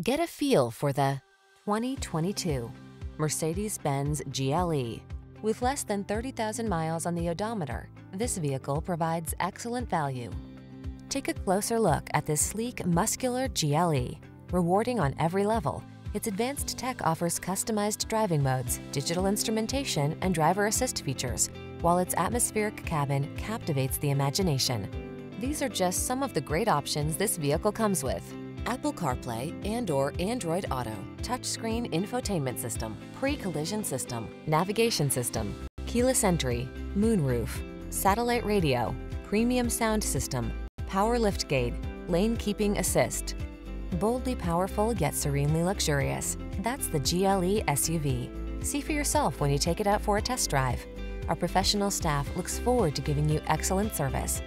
Get a feel for the 2022 Mercedes-Benz GLE. With less than 30,000 miles on the odometer, this vehicle provides excellent value. Take a closer look at this sleek, muscular GLE. Rewarding on every level, its advanced tech offers customized driving modes, digital instrumentation, and driver assist features, while its atmospheric cabin captivates the imagination. These are just some of the great options this vehicle comes with. Apple CarPlay and or Android Auto, touchscreen infotainment system, pre-collision system, navigation system, keyless entry, moonroof, satellite radio, premium sound system, power liftgate, lane keeping assist. Boldly powerful yet serenely luxurious. That's the GLE SUV. See for yourself when you take it out for a test drive. Our professional staff looks forward to giving you excellent service.